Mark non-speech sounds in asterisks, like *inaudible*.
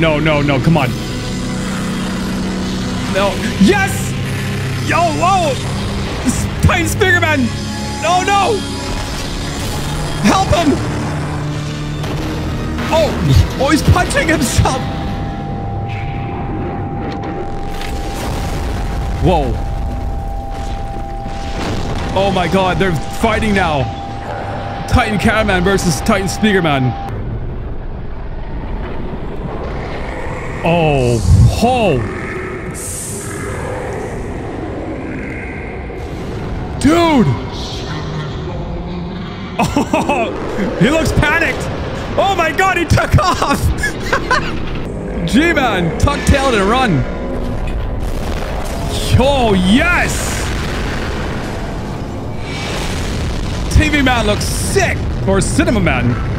No, no, no, come on. No. Yes! Yo, whoa! Titan Speakerman! Oh, no! Help him! Oh! Oh, he's punching himself! Whoa. Oh my god, they're fighting now. Titan Cameraman versus Titan Speakerman. Oh, oh. Dude. Oh, *laughs* he looks panicked. Oh my god, he took off. *laughs* G-Man, tuck tail and run. Oh, yes. TV Man looks sick. Or Cinema Man.